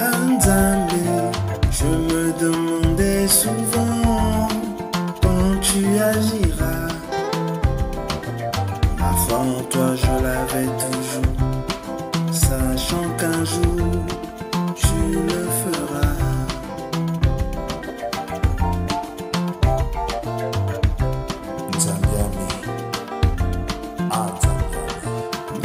anzambe je me demandais souvent quand tu agiras ma foi en toi je l'avais toujours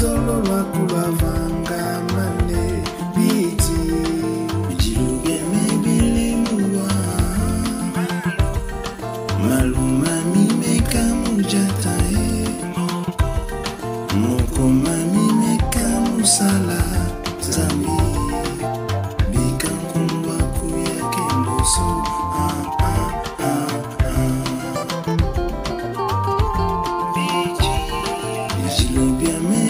Zolo lwakuba vanga mane biti. Bijilugeme bilimulwa maluma mimeka mujata e. Mokoma mimeka musala zambi. Bikankumbwa kuyakendoso Bien, ah, ah, ah, bien, bien.